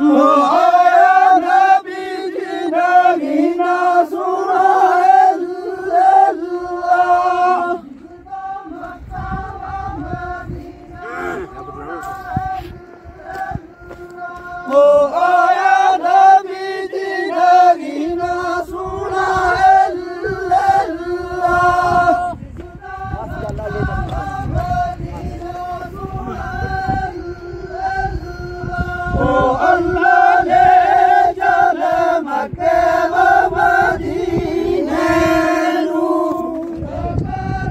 Oh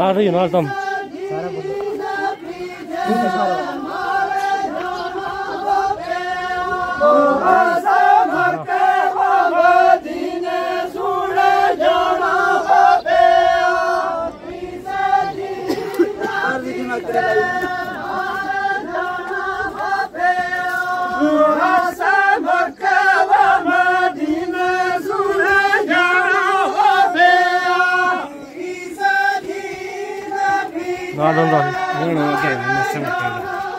Arayın adam. Thank you. 啊，等等，你能给我们送点东？